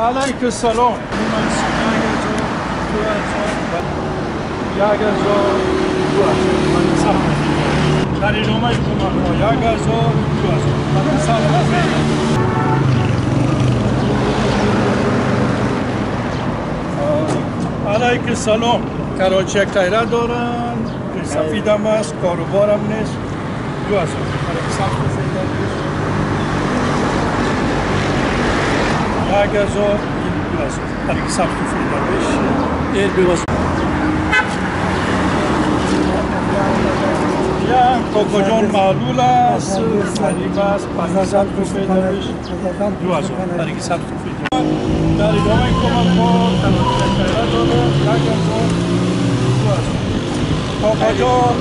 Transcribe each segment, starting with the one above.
علیک السلام من یک هزار دو هزار ادامه کمک ها یک هزار دو هزار برای ثبت علیک السلام کراچی یک تایره دارن. سفید هم است کاروبار هم نیست. دو هزار برای ثبت یک هزار این دو هزار برای ثبت فیلم بشه این بیواز یا کوکو جان معلول است قریب است برای ثبت کاکا جان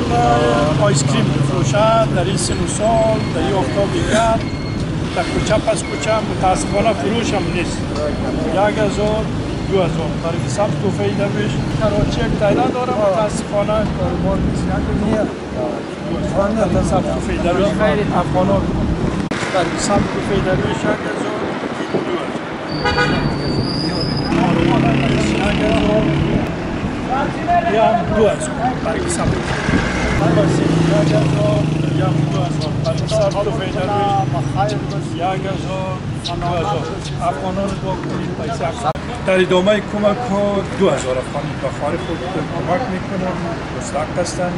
آیس کریم میفروشد در این سن و سال در این افتاب گرم در کوچه پس کوچه متاسفانه فروش هم نیست. یک هزار دو هزار. برای ثبت توفه درویش کراچی یک تایله داره متاسفانه. کاروبار نیست یک ثبت توفه درویش افغانان برای ثبت توفه درویش یک هزار دو هزار یا دو هزار برای ثبت یک هزار یا دو هزار برای ثبت توفه درویش یک هزار دو هزار افغانان رو با کنید پیسه در ادامه کمک ها دو هزار افغانی به خارج خود کمک می‌کنن مستحق هستند.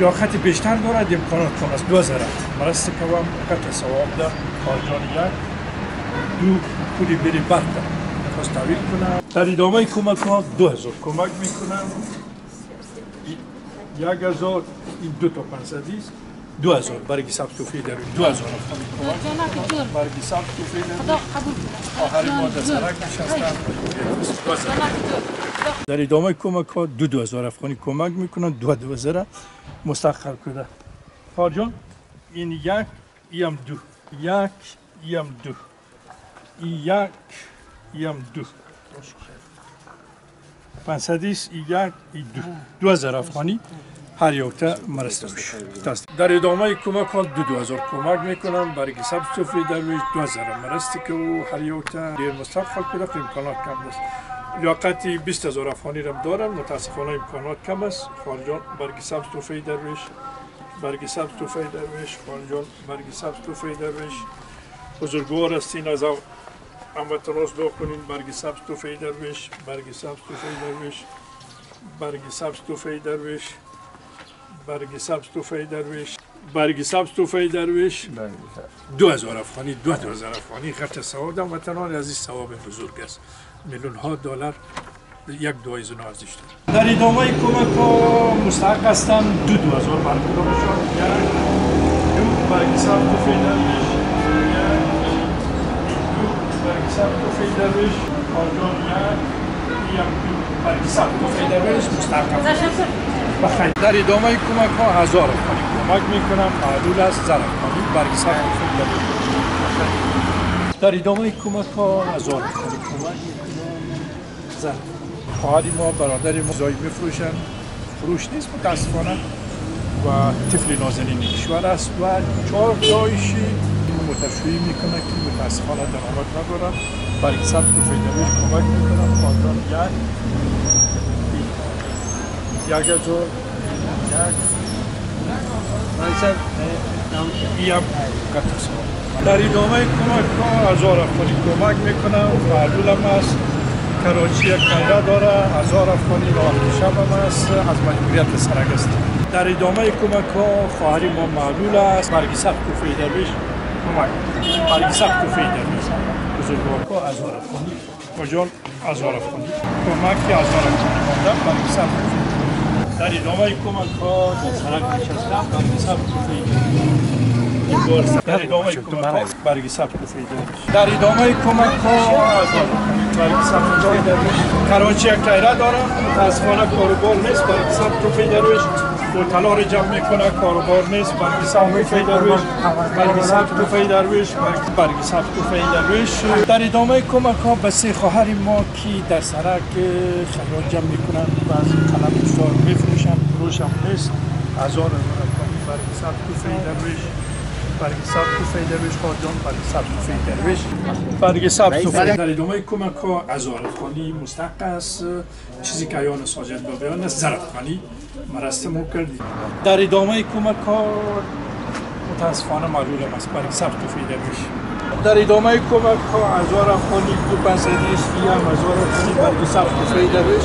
یا خط بیشتر دارد امکانات کم است. دو هزار مرست که هم قطع ثواب ده خارجان یک. دو پولی بری برد. خواست تحویل کنم. در ادامه کمک ها دو هزار کمک می‌کنم. یک هزار این دو تا پنسدیست دو هزار برای ثبت توفیه در دو هزار برای ثبت توفیه در ما در نشستن ادامه کمک ها دو دو هزار افغانی کمک می‌کنن. دو دو هزار مستقل کرده. فارجان این یک یم دو. یک یم دو. یک. یم دو. پنسدیس ای یک دو. دو هزار افغانی هر یکتا مرسته بشه در ادامه کمک ها دو دو کمک می‌کنم برای که سب صفری درویش دو هزار مرسته که او هر یکتا دیر مستقل کرده که امکانات کم است. لیاقتی 20 هزار افغانی رم دارم متاسفانه امکانات کم است. خانجان برگی سبز توفه درویش برگی سبز توفه درویش خانجان برگی سبز توفه درویش بزرگوار هستین از هموطناس دو کنین برگی سبز توفه درویش برگی سبز توفه درویش برگی سبز توفه درویش برگی سبز توفه درویش برگی سبز توفه درویش دو هزار افغانی دو هزار افغانی ثواب هموطنان از این ثواب بزرگ است. میلیون ها دلار یک دوای زن ارزش داره در ادامه کمک ها مستحق هستند. دو دو هزار یک دو برگی سب تو فیدرویش بخیر در ادامه کمک ها هزار افغانی کمک می‌کنم. معلول زر افغانی برگی سب تو فیدرویش در ادامه کمک ها هزار افغانی کمک زن خواهری ما برادر ما زایی بفروشن. فروش نیست متاسفانه. و طفل نازنین کشور است و چهار جایشی متشویی می‌کنه که متاسفانه درآمد ندارم برای ثبت و فیدرویش کمک می‌کنم. خواهران یک. یک. هزار یک. در ادامه کمک ها هزار افغانی کمک می‌کنم. معلولم است. کراچی یک داره. هزار افغانی وقت شب هم است. از مجبوریت سرک است در ادامه کمک ها خواهری ما معلول است. برگی سخت و فیدرویش کمک برگی سخت و بزرگوار. که هزار افغانی کجان هزار افغانی کمک که هزار افغانی مانده برگی سخت و در ادامه کمک ها در سرک نشستم. سخت و فیدرویش در ادامه کمک ها. برگی ثبت در ادامه کمک ها برگی ثبت کراچی یک تایره دارم. متاسفانه کاروبار نیست. برگی ثبت فیدرویش بوتلا رو جمع می‌کنه کاروبار نیست برگی ثبت فیدرویش برگی ثبت فیدرویش برگی ثبت فیدرویش در ادامه کمک ها به سه خواهر ما که در سرک خیرات جمع می‌کنن و از قلم اشتار میفروشن فروش هم نیست هزار هزار برگ سبز توفه درویش برگ سبز توفه درویش خواجان برگ سبز توفه درویش. برگ سبز توفه در ادامه کمک ها ازارت خانی مستحق است چیزی که ایان ساجد با بیان است ظرف خانی مرستم کردیم. در ادامه کمک ها متاسفانه معلول است. برگ سبز توفه درویش. در ادامه کمک ها ازار خانی دو پنسدیش یا ازار خانی برگ سبز توفه درویش.